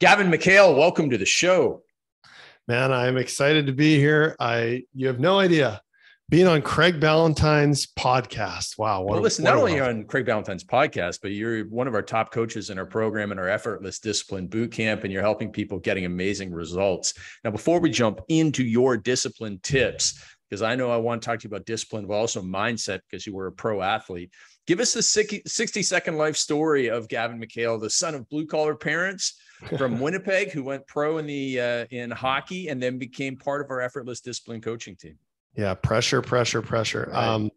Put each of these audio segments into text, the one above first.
Gavin McHale, welcome to the show. Man, I'm excited to be here. I you have no idea being on Craig Ballantyne's podcast. Wow. What, well, listen, not only are on Craig Ballantyne's podcast, but you're one of our top coaches in our program in our effortless discipline boot camp, and you're helping people getting amazing results. Now, before we jump into your discipline tips, because I know I want to talk to you about discipline, but also mindset because you were a pro athlete. Give us the 60 second life story of Gavin McHale, the son of blue collar parents from Winnipeg who went pro in the uh, in hockey and then became part of our effortless discipline coaching team. Yeah, pressure, pressure, pressure. Right. Um,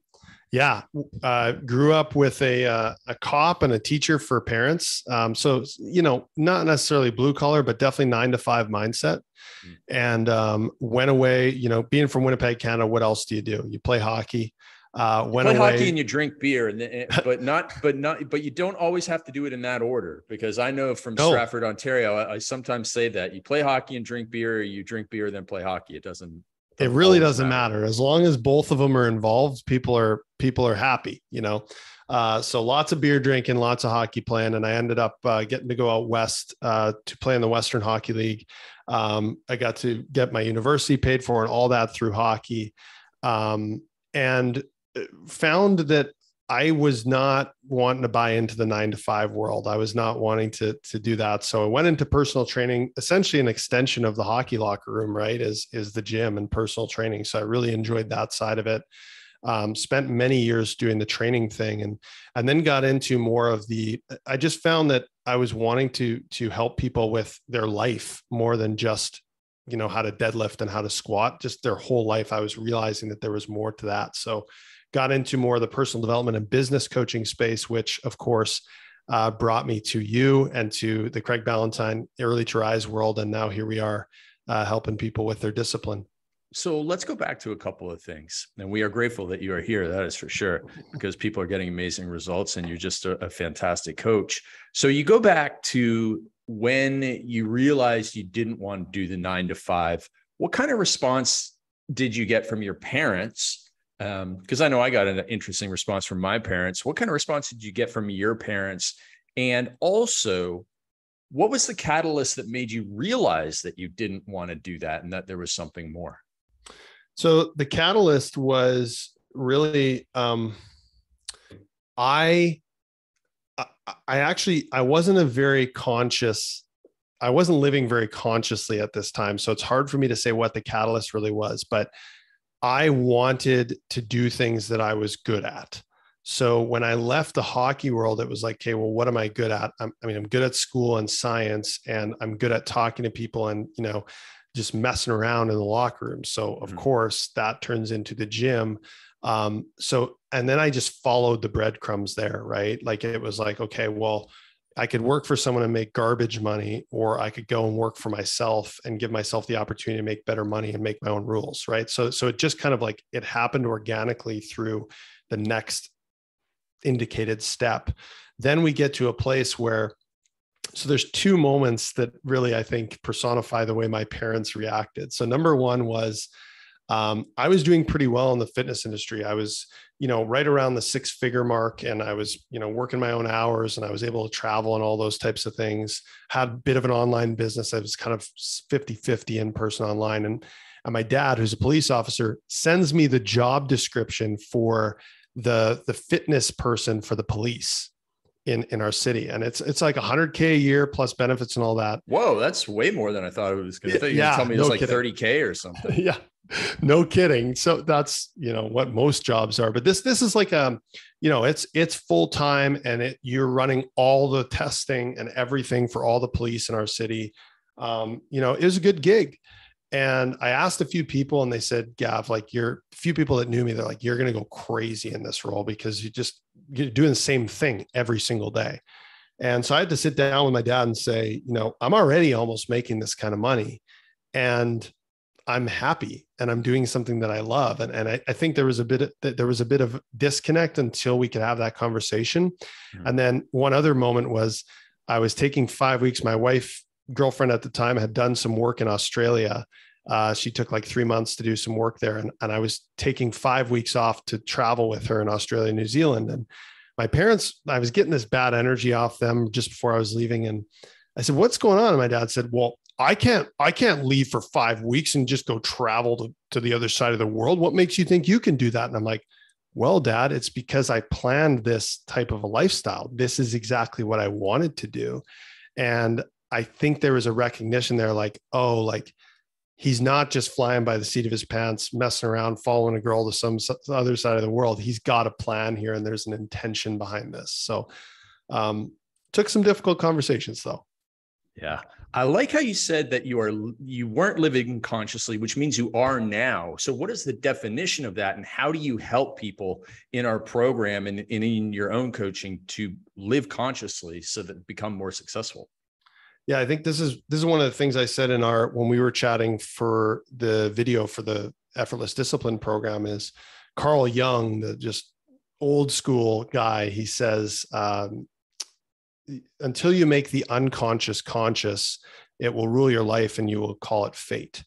yeah, uh, grew up with a uh, a cop and a teacher for parents. Um, so you know, not necessarily blue collar, but definitely nine to five mindset. Mm. And um, went away. You know, being from Winnipeg, Canada, what else do you do? You play hocky. Uh, went play away. hockey and you drink beer, and but not, but not, but you don't always have to do it in that order because I know from no. Stratford, Ontario, I, I, sometimes say that you play hockey and drink beer, or you drink beer then play hockey. It doesn't it really doesn't matter. matter. as long as both of them are involved people are people are happy you know uh, so lots of beer drinking lots of hockey playing and i ended up uh, getting to go out west uh, to play in the western hockey league um, i got to get my university paid for and all that through hockey um, and found that I was not wanting to buy into the nine to five world. I was not wanting to to do that. So I went into personal training, essentially an extension of the hockey locker room, right? Is is the gym and personal training. So I really enjoyed that side of it. Um, spent many years doing the training thing and and then got into more of the i just found that i was wanting to to help people with their life more than just you know how to deadlift and how to squat just their whole life i was realizing that there was more to that so got into more of the personal development and business coaching space, which of course uh, brought me to you and to the Craig Ballantyne Early to Rise world. And now here we are uh, helping people with their discipline. So let's go back to a couple of things. And we are grateful that you are here. That is for sure, because people are getting amazing results and you're just a, a fantastic coach. So you go back to when you realized you didn't want to do the nine to five. What kind of response did you get from your parents? Because um, I know I got an interesting response from my parents. What kind of response did you get from your parents? And also, what was the catalyst that made you realize that you didn't want to do that and that there was something more? So the catalyst was really um, I I actually I wasn't a very conscious I wasn't living very consciously at this time so it's hard for me to say what the catalyst really was but I wanted to do things that I was good at. So when I left the hockey world, it was like, okay, well, what am I good at? I'm, i mean, I'm good at school and science, and I'm good at talking to people and, you know, just messing around in the locker room. So of mm-hmm. course that turns into the gym. Um, so, and then I just followed the breadcrumbs there, right? Like it was like, okay, well, I could work for someone and make garbage money, or I could go and work for myself and give myself the opportunity to make better money and make my own rules. Right. So, so it just kind of like it happened organically through the next indicated step. Then we get to a place where, so there's two moments that really, I think, personify the way my parents reacted. So, number one was um, I was doing pretty well in the fitness industry. I was you know, right around the six figure mark. And I was, you know, working my own hours and I was able to travel and all those types of things. Had a bit of an online business. I was kind of 50 50 in person online. And, and my dad, who's a police officer, sends me the job description for the, the fitness person for the police in in our city and it's it's like 100k a year plus benefits and all that whoa that's way more than i thought it was going to yeah, tell me it was no like kidding. 30k or something yeah no kidding. So that's you know what most jobs are but this this is like a um, you know it's it's full time and it you're running all the testing and everything for all the police in our city. Um, you know it was a good gig. And i asked a few people and they said gav like you're a few people that knew me they're like you're going to go crazy in this role because you just you're doing the same thing every single day. And so i had to sit down with my dad and say you know i'm already almost making this kind of money. And I'm happy and I'm doing something that I love. And, and I, I think there was a bit of, there was a bit of disconnect until we could have that conversation. Mm-hmm. And then one other moment was I was taking five weeks. My wife, girlfriend at the time, had done some work in Australia. Uh, she took like three months to do some work there, and, and I was taking five weeks off to travel with her in Australia, New Zealand. And my parents, I was getting this bad energy off them just before I was leaving, and I said, what's going on? And my dad said, well, I can't, I can't leave for five weeks and just go travel to, to the other side of the world. What makes you think you can do that? And I'm like, well, dad, it's because I planned this type of a lifestyle. This is exactly what I wanted to do. And I think there was a recognition there like, oh, like he's not just flying by the seat of his pants, messing around, following a girl to some other side of the world. He's got a plan here and there's an intention behind this. So, um, took some difficult conversations though. Yeah. I like how you said that you are you weren't living consciously, which means you are now. So what is the definition of that and how do you help people in our program and, and in your own coaching to live consciously so that become more successful? Yeah, I think this is this is one of the things I said in our when we were chatting for the video for the effortless discipline program is Carl Jung, the just old school guy. He says, um, until you make the unconscious conscious, it will rule your life, and you will call it fate.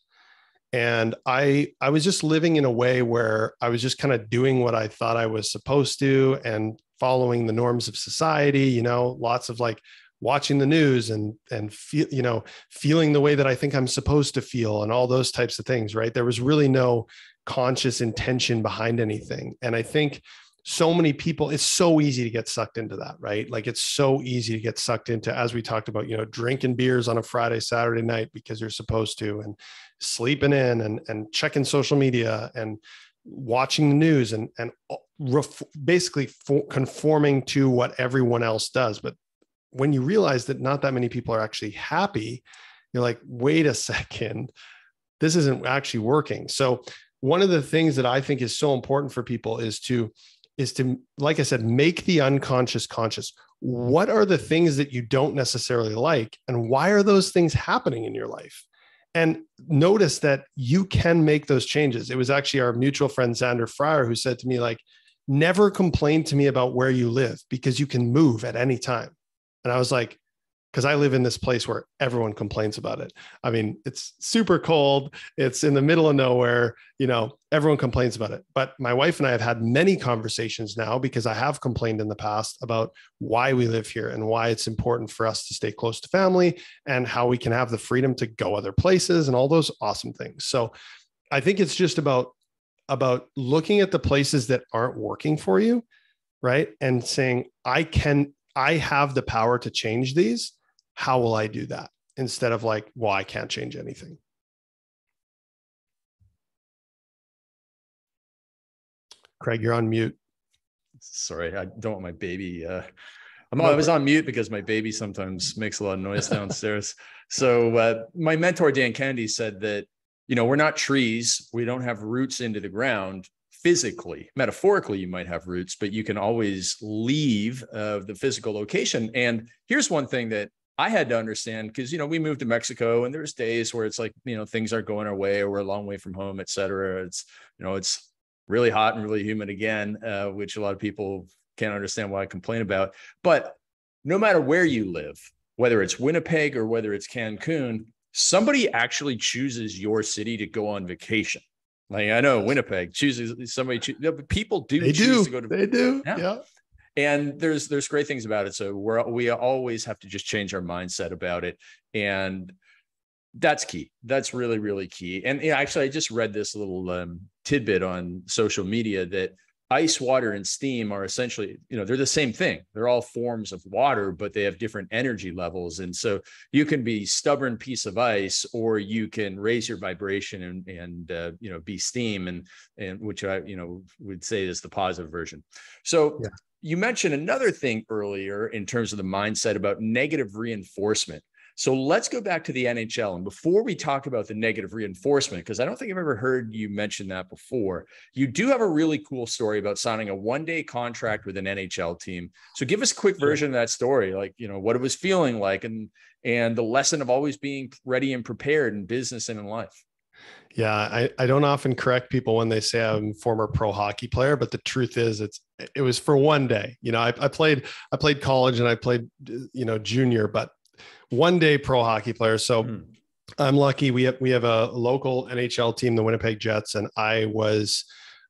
And I I was just living in a way where I was just kind of doing what I thought I was supposed to and following the norms of society. You know, lots of like watching the news and and feel you know feeling the way that i think i'm supposed to feel and all those types of things right there was really no conscious intention behind anything and i think so many people it's so easy to get sucked into that right like it's so easy to get sucked into as we talked about you know drinking beers on a friday saturday night because you're supposed to and sleeping in and and checking social media and watching the news and and ref, basically for, conforming to what everyone else does but when you realize that not that many people are actually happy, you're like, wait a second, this isn't actually working. So one of the things that I think is so important for people is to is to like I said, make the unconscious conscious. What are the things that you don't necessarily like and why are those things happening in your life? And notice that you can make those changes. It was actually our mutual friend Xander Fryer who said to me like never complain to me about where you live because you can move at any time. And I was like, because I live in this place where everyone complains about it. I mean, it's super cold. It's in the middle of nowhere. You know, everyone complains about it. But my wife and I have had many conversations now because I have complained in the past about why we live here and why it's important for us to stay close to family and how we can have the freedom to go other places and all those awesome things. So I think it's just about about looking at the places that aren't working for you, right? And saying, I can I have the power to change these. How will I do that? Instead of like, well, I can't change anything. Craig, you're on mute. Sorry, I don't want my baby. Uh, I'm, I was on mute because my baby sometimes makes a lot of noise downstairs. so uh, my mentor Dan Kennedy said that you know we're not trees. We don't have roots into the ground physically metaphorically you might have roots but you can always leave uh, the physical location and here's one thing that i had to understand because you know we moved to mexico and there's days where it's like you know things aren't going our way or we're a long way from home et cetera it's you know it's really hot and really humid again uh, which a lot of people can't understand why i complain about but no matter where you live whether it's winnipeg or whether it's cancun somebody actually chooses your city to go on vacation like I know Winnipeg chooses somebody. Choose, people do they choose do. to go to. They do. Yeah. yeah. And there's there's great things about it. So we're we always have to just change our mindset about it, and that's key. That's really really key. And yeah, actually, I just read this little um, tidbit on social media that ice water and steam are essentially you know they're the same thing they're all forms of water but they have different energy levels and so you can be stubborn piece of ice or you can raise your vibration and and uh, you know be steam and and which i you know would say is the positive version so yeah. You mentioned another thing earlier in terms of the mindset about negative reinforcement so let's go back to the NHL. And before we talk about the negative reinforcement, because I don't think I've ever heard you mention that before, you do have a really cool story about signing a one day contract with an NHL team. So give us a quick version of that story, like, you know, what it was feeling like and, and the lesson of always being ready and prepared in business and in life. Yeah, I, I don't often correct people when they say I'm a former pro hockey player, but the truth is it's it was for one day. You know, I, I played I played college and I played you know junior, but one day pro hockey player. So mm. I'm lucky. We have we have a local NHL team, the Winnipeg Jets, and I was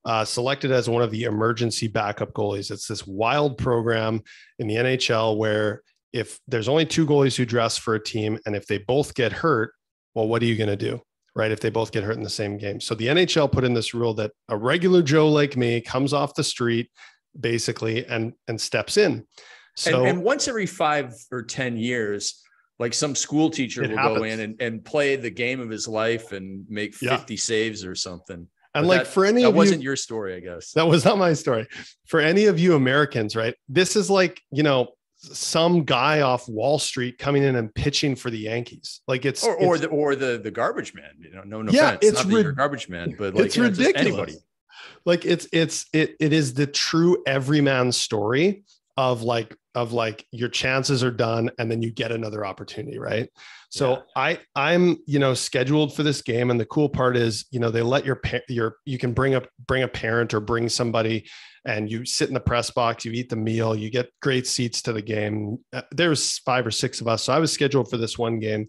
uh, selected as one of the emergency backup goalies. It's this wild program in the NHL where if there's only two goalies who dress for a team, and if they both get hurt, well, what are you going to do? Right. If they both get hurt in the same game. So the NHL put in this rule that a regular Joe like me comes off the street basically and and steps in. So and, and once every five or 10 years, like some school teacher will happens. go in and, and play the game of his life and make 50 yeah. saves or something. And but like that, for any that wasn't you, your story, I guess. That was not my story. For any of you Americans, right? This is like, you know, some guy off Wall Street coming in and pitching for the Yankees. Like it's or, or it's, the or the the garbage man. You know, no, no yeah, offense. It's Not rid- garbage man, but like it's you know, ridiculous. Anybody. Like it's it's it it is the true everyman story of like of like your chances are done and then you get another opportunity, right? So yeah. I I'm you know scheduled for this game, and the cool part is you know they let your your you can bring up bring a parent or bring somebody and you sit in the press box, you eat the meal, you get great seats to the game. Uh, There's five or six of us. So I was scheduled for this one game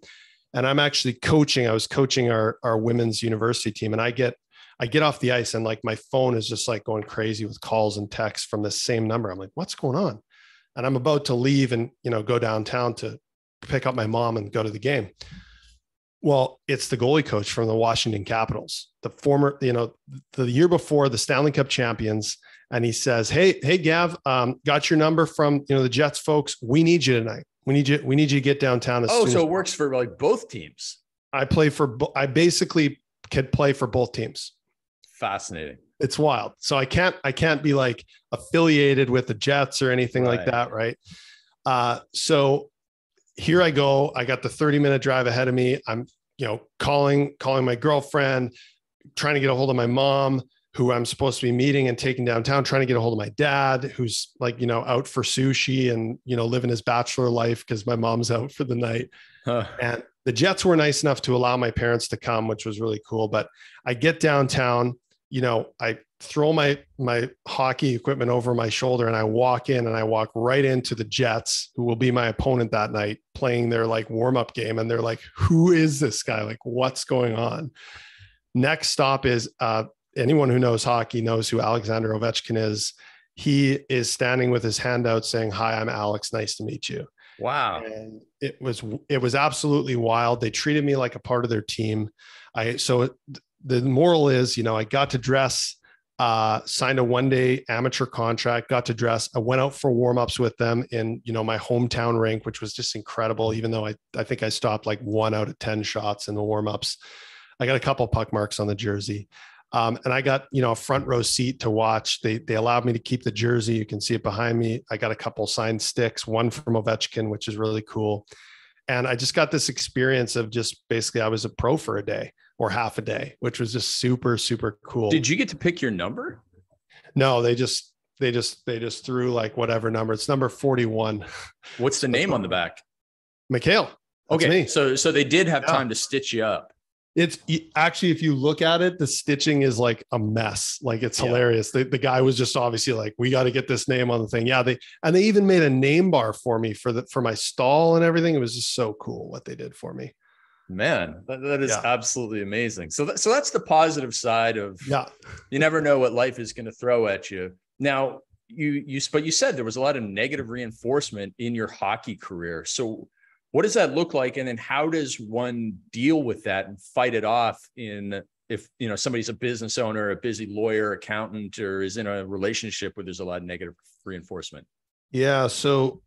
and I'm actually coaching. I was coaching our, our women's university team and I get, I get off the ice and like my phone is just like going crazy with calls and texts from the same number. I'm like, what's going on? And I'm about to leave and, you know, go downtown to pick up my mom and go to the game. Well, it's the goalie coach from the Washington Capitals, the former, you know, the year before the Stanley Cup champions and he says, "Hey, hey, Gav, um, got your number from you know the Jets folks. We need you tonight. We need you. We need you to get downtown." oh, so it works for like both teams. I play for. I basically could play for both teams. Fascinating. It's wild. So I can't. I can't be like affiliated with the Jets or anything right. like that, right? Uh, so here I go. I got the 30 minute drive ahead of me. I'm, you know, calling calling my girlfriend, trying to get a hold of my mom who I'm supposed to be meeting and taking downtown, trying to get a hold of my dad, who's like, you know, out for sushi and, you know, living his bachelor life because my mom's out for the night. Huh. And the Jets were nice enough to allow my parents to come, which was really cool. But I get downtown, you know, I throw my my hockey equipment over my shoulder and I walk in and I walk right into the Jets, who will be my opponent that night, playing their like warm-up game. And they're like, who is this guy? Like, what's going on? Next stop is uh, anyone who knows hockey knows who Alexander Ovechkin is. He is standing with his hand out saying, Hi, I'm Alex. Nice to meet you. Wow. And it was it was absolutely wild. They treated me like a part of their team. I so the moral is, you know, I got to dress, uh, signed a one day amateur contract, got to dress. I went out for warm-ups with them in, you know, my hometown rink, which was just incredible, even though I, I think I stopped like one out of 10 shots in the warm-ups. I got a couple puck marks on the jersey. Um, and I got, you know, a front row seat to watch. They they allowed me to keep the jersey. You can see it behind me. I got a couple signed sticks, one from Ovechkin, which is really cool. And I just got this experience of just basically I was a pro for a day or half a day, which was just super, super cool. Did you get to pick your number? No, they just they just they just threw like whatever number. It's number 41. What's the name on the back? McHale. Okay. Me. So so they did have yeah. time to stitch you up. It's actually, if you look at it, the stitching is like a mess. Like it's yeah. hilarious. The, the guy was just obviously like, we got to get this name on the thing. Yeah. They, and they even made a name bar for me for the, for my stall and everything. It was just so cool what they did for me. Man, that, that is yeah. absolutely amazing. So, that, so that's the positive side of, yeah, you never know what life is going to throw at you. Now you, you, but you said there was a lot of negative reinforcement in your hockey career. So what does that look like and then how does one deal with that and fight it off in if you know somebody's a business owner a busy lawyer accountant or is in a relationship where there's a lot of negative reinforcement yeah so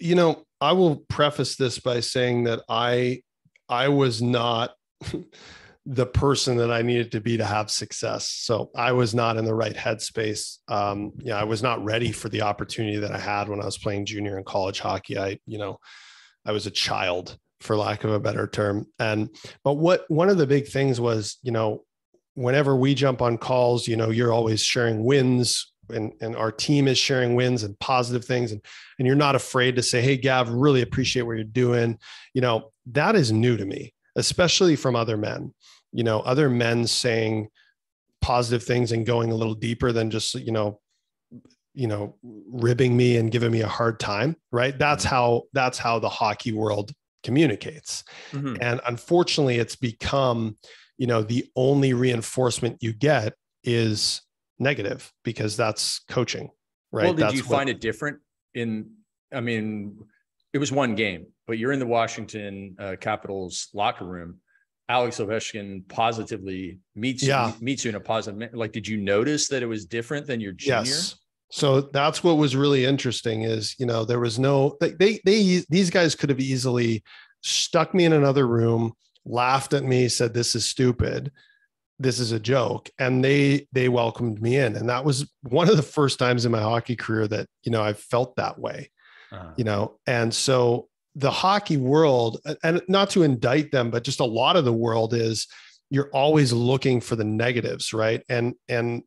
you know i will preface this by saying that i i was not the person that I needed to be to have success. So I was not in the right headspace. Um, yeah, I was not ready for the opportunity that I had when I was playing junior and college hockey. I, you know, I was a child for lack of a better term. And but what one of the big things was, you know, whenever we jump on calls, you know, you're always sharing wins and, and our team is sharing wins and positive things and and you're not afraid to say, "Hey Gav, really appreciate what you're doing." You know, that is new to me, especially from other men. You know, other men saying positive things and going a little deeper than just, you know, you know ribbing me and giving me a hard time right that's mm-hmm. how that's how the hockey world communicates mm-hmm. and unfortunately it's become you know the only reinforcement you get is negative because that's coaching right well did that's you what, find it different in i mean it was one game, but you're in the Washington uh, Capitals locker room. Alex Ovechkin positively meets Yeah. you, meets you in a positive. Like, did you notice that it was different than your junior? Yes. So that's what was really interesting is, you know, there was no they they, they these guys could have easily stuck me in another room, laughed at me, said this is stupid. This is a joke and they they welcomed me in and that was one of the first times in my hockey career that, you know, I felt that way, Uh, you know. And so the hockey world and not to indict them, but just a lot of the world is you're always looking for the negatives, right? And and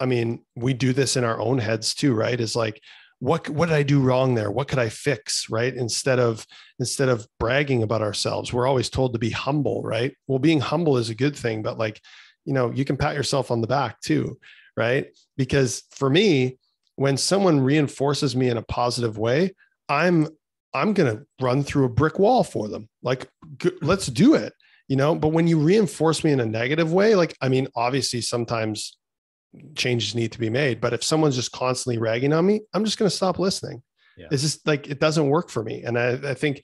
I mean, we do this in our own heads too, right? Is like, what what did I do wrong there? What could I fix, right? Instead of instead of bragging about ourselves, we're always told to be humble, right? Well, being humble is a good thing, but like, you know, you can pat yourself on the back too, right? Because for me, when someone reinforces me in a positive way, I'm I'm going to run through a brick wall for them. Like, let's do it, you know. But when you reinforce me in a negative way, like, I mean, obviously, sometimes changes need to be made. But if someone's just constantly ragging on me, I'm just going to stop listening. Yeah. It's just like it doesn't work for me. And I, I think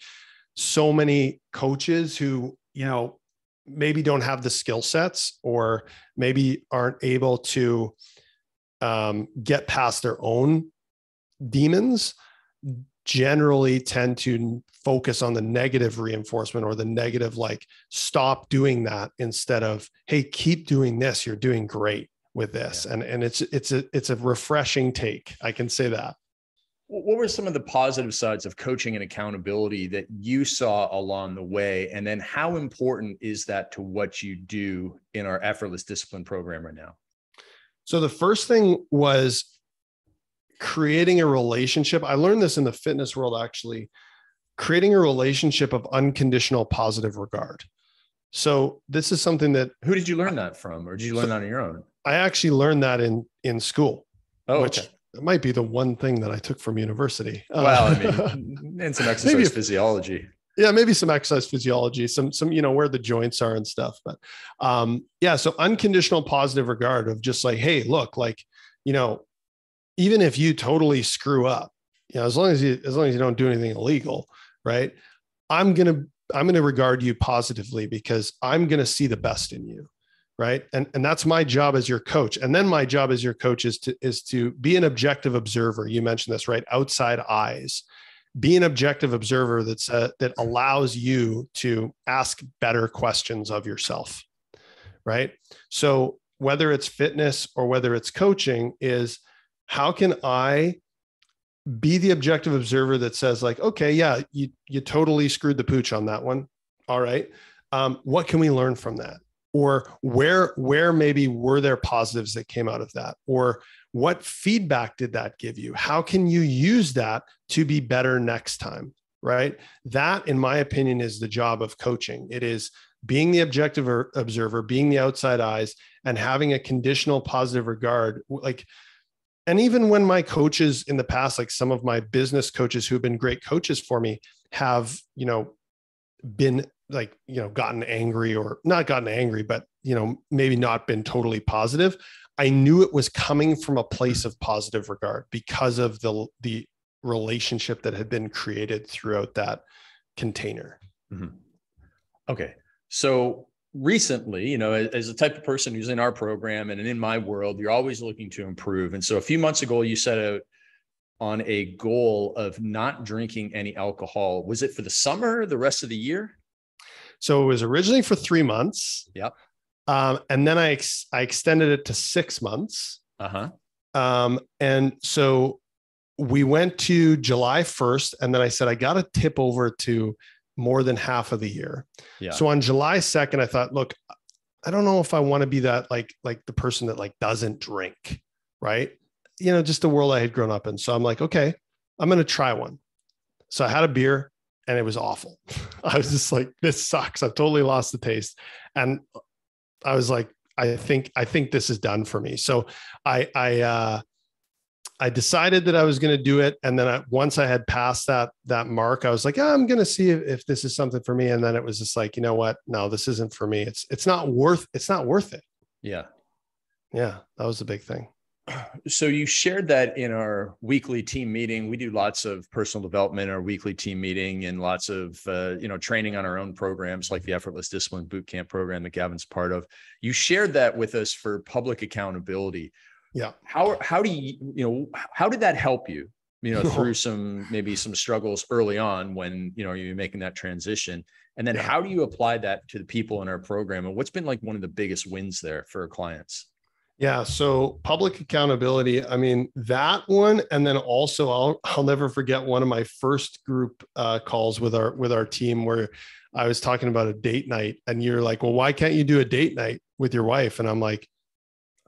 so many coaches who, you know, maybe don't have the skill sets or maybe aren't able to um, get past their own demons generally tend to focus on the negative reinforcement or the negative like stop doing that instead of hey keep doing this you're doing great with this and and it's it's a it's a refreshing take i can say that What were some of the positive sides of coaching and accountability that you saw along the way? And then how important is that to what you do in our effortless discipline program right now? So the first thing was creating a relationship. I learned this in the fitness world actually, creating a relationship of unconditional positive regard. So this is something that Who did you learn that from? Or did you learn So- that on your own? I actually learned that in in school, Oh, which okay. might be the one thing that I took from university. Uh, Well, I mean, and some exercise Maybe physiology. yeah maybe some exercise physiology some some you know where the joints are and stuff but um yeah so unconditional positive regard of just like hey look like you know even if you totally screw up you know as long as you as long as you don't do anything illegal right i'm gonna i'm gonna regard you positively because i'm gonna see the best in you right? And and that's my job as your coach. And then my job as your coach is to is to be an objective observer. You mentioned this right? Outside eyes. Be an objective observer that's uh, that allows you to ask better questions of yourself right? So whether it's fitness or whether it's coaching is how can i be the objective observer that says like okay yeah you you totally screwed the pooch on that one. All right. Um, what can we learn from that or where where maybe were there positives that came out of that? Or what feedback did that give you? How can you use that to be better next time right? That in my opinion is the job of coaching. It is being the objective er, observer being the outside eyes and having a conditional positive regard. Like and even when my coaches in the past like some of my business coaches who have been great coaches for me have you know been like you know gotten angry or not gotten angry but you know maybe not been totally positive i knew it was coming from a place of positive regard because of the the relationship that had been created throughout that container mm-hmm. Okay. So recently, you know, as, as a type of person who's in our program and in my world, you're always looking to improve. And so a few months ago, you set out on a goal of not drinking any alcohol. Was it for the summer, the rest of the year? So it was originally for three months Yep. um, and then I, ex- I extended it to six months Uh huh. Um, and so we went to July 1st, and then I said, I got to tip over to more than half of the year. Yeah. So on July 2nd, I thought, look, I don't know if I want to be that like like the person that like doesn't drink, right? You know, just the world I had grown up in. So I'm like, okay, I'm gonna try one. So I had a beer and it was awful. I was just like, this sucks. I've totally lost the taste. And I was like, I think I think this is done for me. So I I uh I decided that I was going to do it, and then I, once I had passed that that mark, I was like, "Ah, I'm going to see if, if this is something for me. And then it was just like, you know what? No, this isn't for me. It's it's not worth it's not worth it. Yeah. Yeah, that was the big thing. So you shared that in our weekly team meeting. We do lots of personal development in our weekly team meeting and lots of uh, you know training on our own programs like the effortless discipline boot camp program that gavin's part of. You shared that with us for public accountability. Yeah. How how do you you know how did that help you you know through some maybe some struggles early on when you know you're making that transition? And then yeah. how do you apply that to the people in our program? And what's been like one of the biggest wins there for clients yeah. So public accountability. I mean, that one, and then also I'll I'll never forget one of my first group uh, calls with our with our team where I was talking about a date night, and you're like, "Well, why can't you do a date night with your wife?" And I'm like,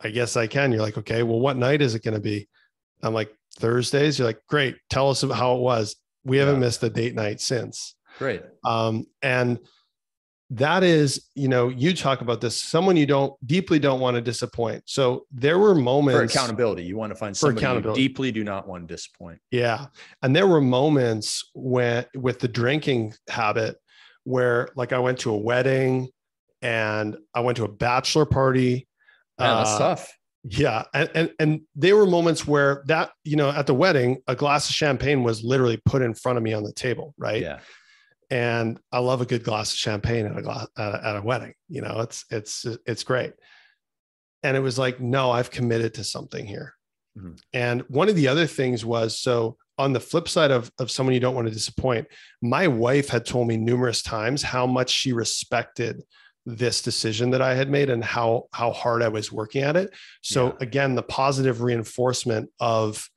"I guess I can." You're like, "Okay, well, what night is it going to be?" I'm like, "Thursdays." You're like, "Great, tell us how it was." We haven't missed a date night since. Great. Um, and that is, you know, you talk about this, someone you don't deeply don't want to disappoint. So there were moments for accountability. You want to find somebody you deeply do not want to disappoint. Yeah. And there were moments when with the drinking habit where like I went to a wedding and I went to a bachelor party. Yeah, that's uh, tough. Yeah. And, and and they were moments where that, you know, at the wedding, a glass of champagne was literally put in front of me on the table. Right. Yeah and I love a good glass of champagne at a glass at a, at a wedding. You know, it's it's it's great. And it was like, no, I've committed to something here. Mm-hmm. And one of the other things was so on the flip side of, of someone you don't want to disappoint, my wife had told me numerous times how much she respected this decision that I had made and how how hard I was working at it. So yeah. again, the positive reinforcement of,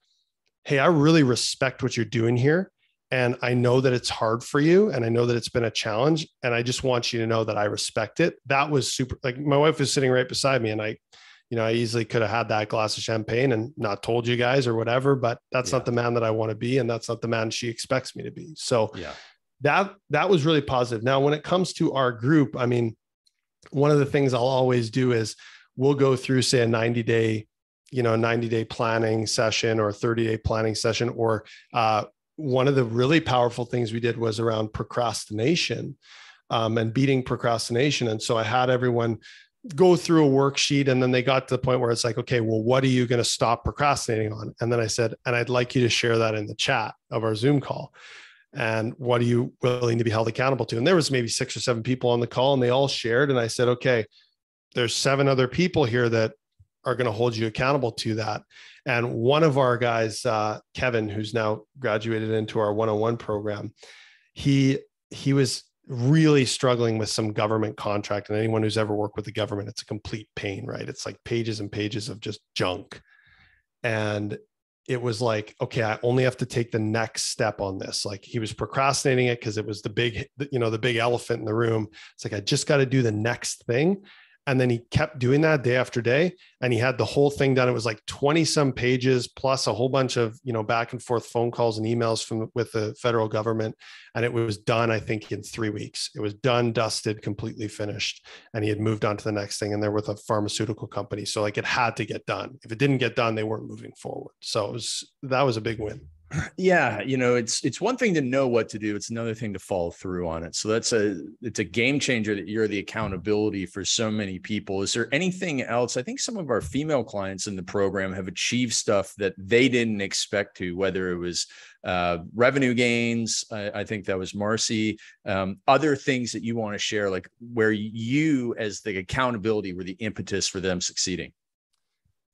hey, I really respect what you're doing here and I know that it's hard for you and I know that it's been a challenge and I just want you to know that I respect it. That was super like my wife was sitting right beside me and I you know, I easily could have had that glass of champagne and not told you guys or whatever, but that's yeah. not the man that I want to be and that's not the man she expects me to be. So yeah. That that was really positive. Now when it comes to our group, I mean, one of the things I'll always do is we'll go through say a 90 day you know 90 day planning session or 30 day planning session or uh, one of the really powerful things we did was around procrastination um, and beating procrastination. And so I had everyone go through a worksheet and then they got to the point where it's like, okay, well, what are you going to stop procrastinating on? And then I said, and I'd like you to share that in the chat of our Zoom call. And what are you willing to be held accountable to? And there was maybe six or seven people on the call and they all shared. And I said, okay, there's seven other people here that are going to hold you accountable to that. And one of our guys, uh, Kevin, who's now graduated into our 101 program, he he was really struggling with some government contract. And anyone who's ever worked with the government, it's a complete pain, right? It's like pages and pages of just junk. And it was like, okay, I only have to take the next step on this. Like he was procrastinating it because it was the big, you know, the big elephant in the room. It's like, I just got to do the next thing. And then he kept doing that day after day. And he had the whole thing done. It was like 20 some pages plus a whole bunch of, you know, back and forth phone calls and emails from with the federal government. And it was done, I think, in three weeks. It was done, dusted, completely finished. And he had moved on to the next thing. And they're with a pharmaceutical company. So like it had to get done. If it didn't get done, they weren't moving forward. So it was that was a big win yeah you know it's it's one thing to know what to do it's another thing to follow through on it so that's a it's a game changer that you're the accountability for so many people. Is there anything else? I think some of our female clients in the program have achieved stuff that they didn't expect to whether it was uh, revenue gains I, I, think that was marcy um, other things that you want to share like where you as the accountability were the impetus for them succeeding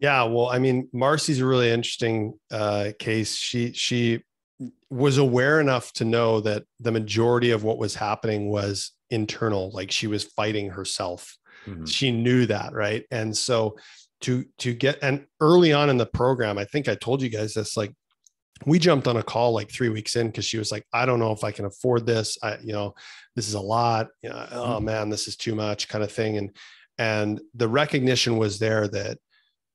yeah, well, I mean, Marcy's a really interesting uh, case. She she was aware enough to know that the majority of what was happening was internal, like she was fighting herself. Mm-hmm. She knew that, right? And so to to get and early on in the program, I think I told you guys this, like we jumped on a call like three weeks in because she was like, I don't know if I can afford this. I, you know, this is a lot. You know, oh mm-hmm. man, this is too much, kind of thing. And and the recognition was there that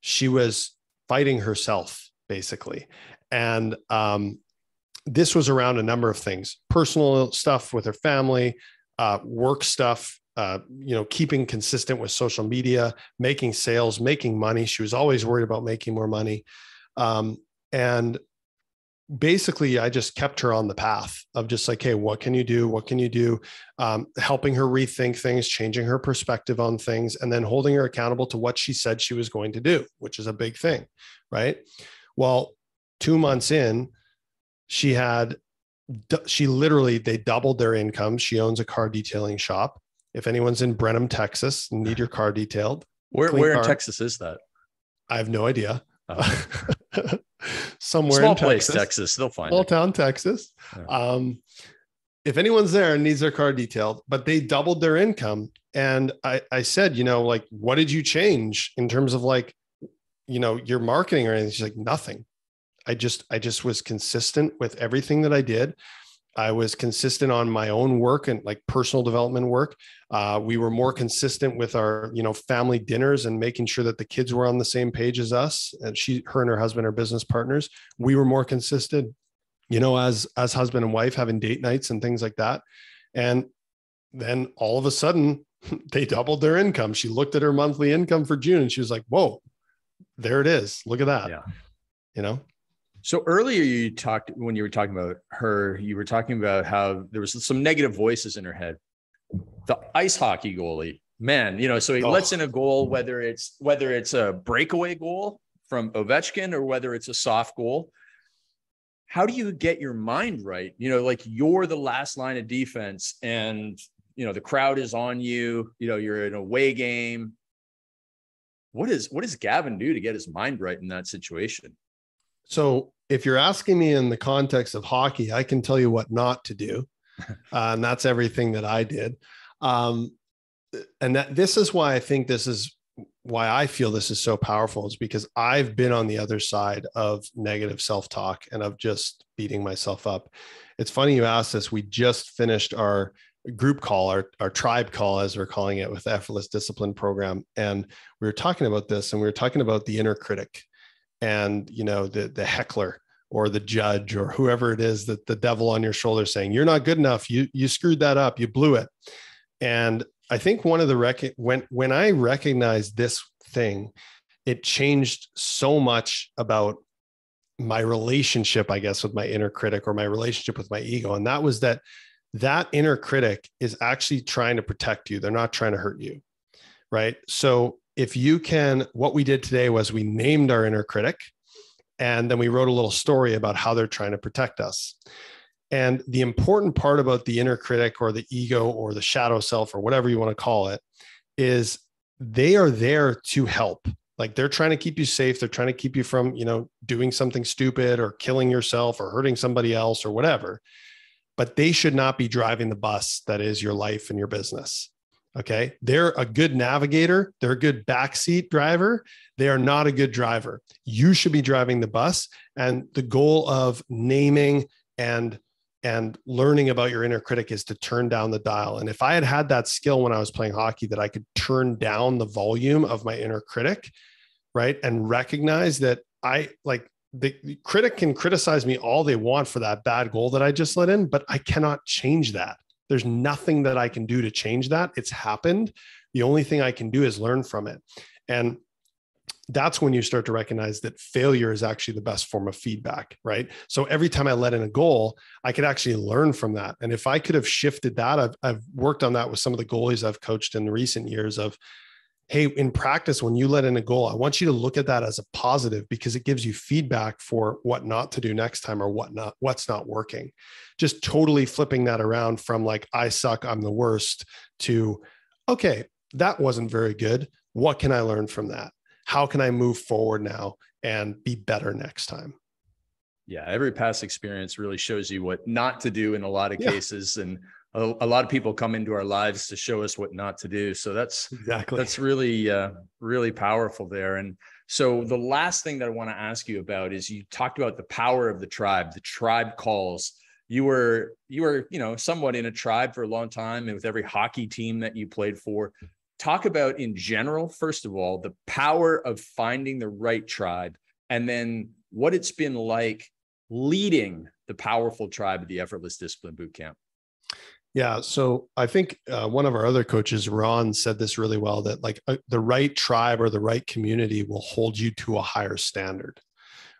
she was fighting herself basically. And um, this was around a number of things personal stuff with her family uh, work stuff uh, you know keeping consistent with social media making sales making money. She was always worried about making more money. Um, and basically i just kept her on the path of just like hey what can you do? What can you do? Um, helping her rethink things changing her perspective on things and then holding her accountable to what she said she was going to do which is a big thing right? Well two months in she had she literally they doubled their income. She owns a car detailing shop. If anyone's in brenham texas need your car detailed where, where in texas is that? I have no idea. Oh. somewhere small in place Texas, Texas. They'll find small it. town Texas. Yeah. Um, if anyone's there and needs their car detailed, but they doubled their income, and I, I said, you know, like, what did you change in terms of like, you know, your marketing or anything? She's like, nothing. I just, I just was consistent with everything that I did. I was consistent on my own work and like personal development work. Uh, we were more consistent with our, you know, family dinners and making sure that the kids were on the same page as us. And she, her, and her husband are business partners. We were more consistent, you know, as as husband and wife having date nights and things like that. And then all of a sudden, they doubled their income. She looked at her monthly income for June and she was like, "Whoa, there it is! Look at that!" Yeah, you know. So earlier you talked when you were talking about her, you were talking about how there was some negative voices in her head. The ice hockey goalie, man, you know, so he oh. lets in a goal, whether it's whether it's a breakaway goal from Ovechkin or whether it's a soft goal. How do you get your mind right? You know, like you're the last line of defense and you know the crowd is on you, you know, you're in a away game. What is what does Gavin do to get his mind right in that situation? So if you're asking me in the context of hockey, I can tell you what not to do. Uh, and that's everything that I did. Um, and that this is why I think this is why I feel this is so powerful is because I've been on the other side of negative self-talk and of just beating myself up. It's funny you asked this. We just finished our group call, our, our tribe call, as we're calling it with the effortless discipline program. And we were talking about this and we were talking about the inner critic and you know the the heckler or the judge or whoever it is that the devil on your shoulder saying you're not good enough. You you screwed that up. You blew it. And i think one of the rec- when when i recognized this thing it changed so much about my relationship i guess with my inner critic or my relationship with my ego. And that was that that inner critic is actually trying to protect you. They're not trying to hurt you right? So if you can, what we did today was we named our inner critic and then we wrote a little story about how they're trying to protect us. And the important part about the inner critic or the ego or the shadow self or whatever you want to call it is they are there to help. Like they're trying to keep you safe. They're trying to keep you from, you know, doing something stupid or killing yourself or hurting somebody else or whatever. But they should not be driving the bus that is your life and your business. Okay. They're a good navigator. They're a good backseat driver. They are not a good driver. You should be driving the bus. And the goal of naming and and learning about your inner critic is to turn down the dial. And if I had had that skill when I was playing hockey, that I could turn down the volume of my inner critic, right, and recognize that I like the critic can criticize me all they want for that bad goal that I just let in, but I cannot change that. There's nothing that I can do to change that. It's happened. The only thing I can do is learn from it. And that's when you start to recognize that failure is actually the best form of feedback, right? So every time I let in a goal, I could actually learn from that. And if I could have shifted that, I've, I've worked on that with some of the goalies I've coached in recent years of hey, in practice, when you let in a goal, I want you to look at that as a positive because it gives you feedback for what not to do next time or what not, what's not working. Just totally flipping that around from like, I suck, I'm the worst to, okay, that wasn't very good. What can I learn from that? How can I move forward now and be better next time? Yeah, every past experience really shows you what not to do in a lot of yeah. cases. And a, a, lot of people come into our lives to show us what not to do. So that's exactly that's really uh, really powerful there. And so the last thing that I want to ask you about is you talked about the power of the tribe. The tribe calls. You were you were you know somewhat in a tribe for a long time, and with every hockey team that you played for. Talk about in general, first of all, the power of finding the right tribe, and then what it's been like leading the powerful tribe of the Effortless Discipline Bootcamp. Yeah. So I think uh, one of our other coaches, Ron, said this really well that like uh, the right tribe or the right community will hold you to a higher standard.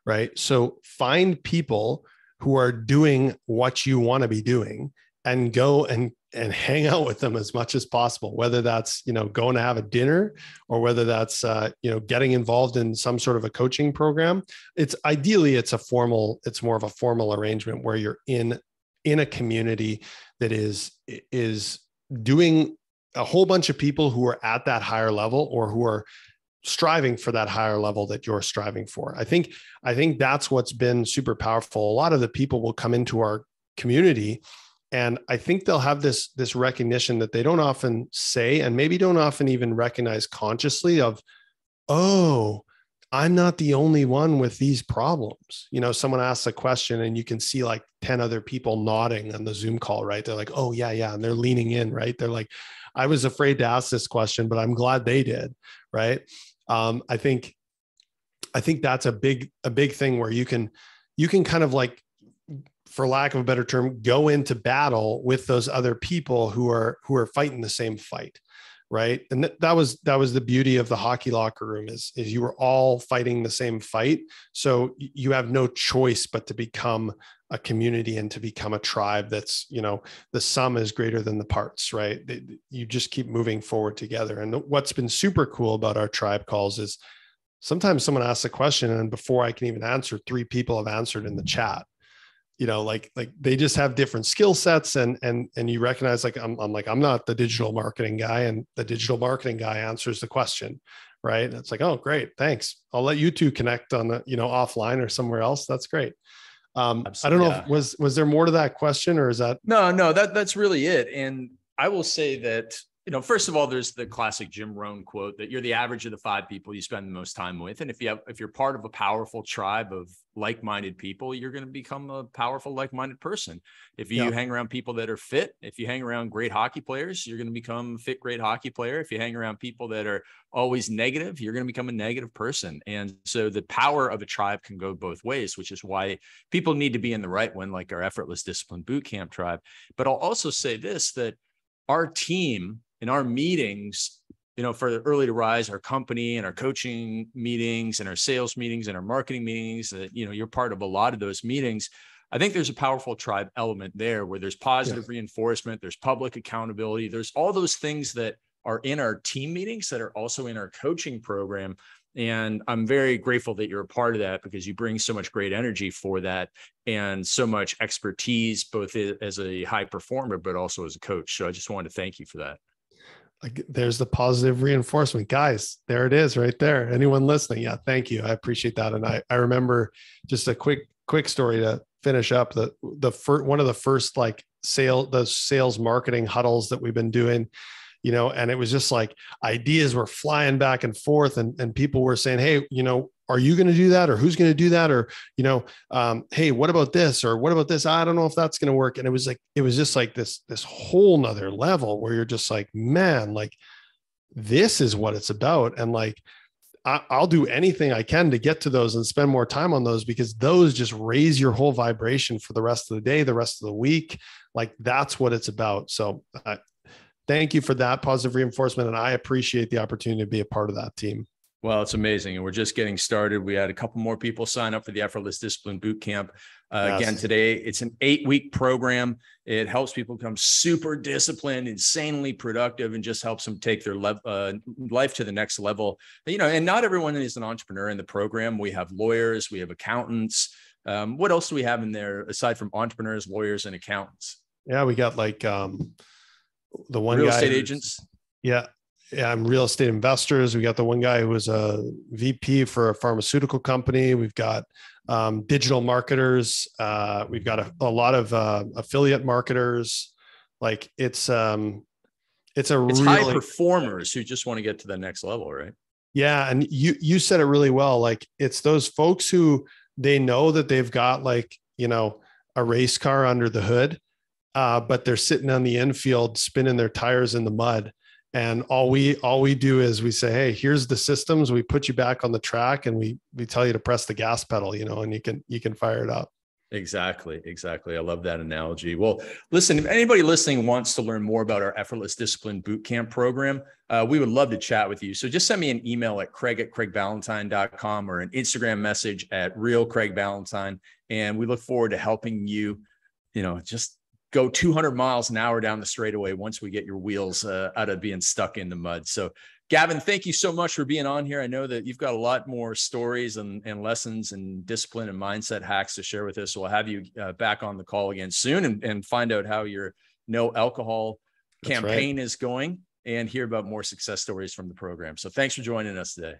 Right. So find people who are doing what you want to be doing and go and and hang out with them as much as possible whether that's you know going to have a dinner or whether that's uh, you know getting involved in some sort of a coaching program it's ideally it's a formal it's more of a formal arrangement where you're in in a community that is is doing a whole bunch of people who are at that higher level or who are striving for that higher level that you're striving for. I think i think that's what's been super powerful. A lot of the people will come into our community and i think they'll have this this recognition that they don't often say and maybe don't often even recognize consciously of oh i'm not the only one with these problems. You know someone asks a question and you can see like 10 other people nodding on the zoom call right? They're like oh yeah yeah and they're leaning in right? They're like i was afraid to ask this question but i'm glad they did right? Um, i think i think that's a big a big thing where you can you can kind of like for lack of a better term, go into battle with those other people who are who are fighting the same fight, right? And th- that was that was the beauty of the hockey locker room is is you were all fighting the same fight, so you have no choice but to become a community and to become a tribe that's you know the sum is greater than the parts right? You just keep moving forward together. And what's been super cool about our tribe calls is sometimes someone asks a question and before i can even answer three people have answered in the chat you know like like they just have different skill sets and and and you recognize like I'm, I'm like i'm not the digital marketing guy and the digital marketing guy answers the question right? And it's like oh great thanks. I'll let you two connect on the you know offline or somewhere else. That's great. Um i don't know yeah. if, was was there more to that question or is that no no that that's really it. And i will say that you know, first of all, there's the classic Jim Rohn quote that you're the average of the five people you spend the most time with. And if you have, if you're part of a powerful tribe of like-minded people, you're going to become a powerful, like-minded person. If you hang around people that are fit, if you hang around great hockey players, you're going to become a fit, great hockey player. If you hang around people that are always negative, you're going to become a negative person. And so the power of a tribe can go both ways, which is why people need to be in the right one, like our effortless discipline boot camp tribe. But I'll also say this, that our team in our meetings, you know, for the early to rise, our company and our coaching meetings and our sales meetings and our marketing meetings, that, you know, you're part of a lot of those meetings. I think there's a powerful tribe element there where there's positive yes. reinforcement, there's public accountability, there's all those things that are in our team meetings that are also in our coaching program. And I'm very grateful that you're a part of that because you bring so much great energy for that and so much expertise, both as a high performer, but also as a coach. So I just wanted to thank you for that like there's the positive reinforcement. Guys there it is right there. Anyone listening? Yeah thank you. I appreciate that. And i i remember just a quick quick story to finish up. The the first one of the first like sale the sales marketing huddles that we've been doing you know and it was just like ideas were flying back and forth and and people were saying hey you know are you going to do that or who's going to do that or you know um, hey what about this or what about this? I don't know if that's going to work. And it was like it was just like this this whole nother level where you're just like man like this is what it's about. And like I, i'll do anything i can to get to those and spend more time on those because those just raise your whole vibration for the rest of the day the rest of the week. Like that's what it's about. So uh, thank you for that positive reinforcement and i appreciate the opportunity to be a part of that team well, it's amazing. And we're just getting started. We had a couple more people sign up for the Effortless Discipline Boot Camp. Uh, yes. Again, today, it's an eight week program. It helps people become super disciplined, insanely productive, and just helps them take their le- uh, life to the next level. You know, and not everyone is an entrepreneur in the program. We have lawyers, we have accountants. Um, what else do we have in there aside from entrepreneurs, lawyers, and accountants? Yeah, we got like um, the one real estate agents. Yeah, yeah, I'm real estate investors. We got the one guy who was a VP for a pharmaceutical company. We've got um, digital marketers. Uh, we've got a, a lot of uh, affiliate marketers. Like it's um, it's a it's really, high performers who just want to get to the next level, right? Yeah, and you you said it really well. Like it's those folks who they know that they've got like you know a race car under the hood, uh, but they're sitting on the infield spinning their tires in the mud and all we all we do is we say hey here's the systems we put you back on the track and we we tell you to press the gas pedal you know and you can you can fire it up Exactly. Exactly. I love that analogy. Well, listen, if anybody listening wants to learn more about our Effortless Discipline Bootcamp program, uh, we would love to chat with you. So just send me an email at craig at craigballantyne.com or an Instagram message at real Craig Ballantyne. And we look forward to helping you, you know, just go 200 miles an hour down the straightaway once we get your wheels uh, out of being stuck in the mud. So Gavin, thank you so much for being on here. I know that you've got a lot more stories and, and lessons and discipline and mindset hacks to share with us. So we'll have you uh, back on the call again soon and, and find out how your no alcohol That's campaign right. is going and hear about more success stories from the program. So thanks for joining us today.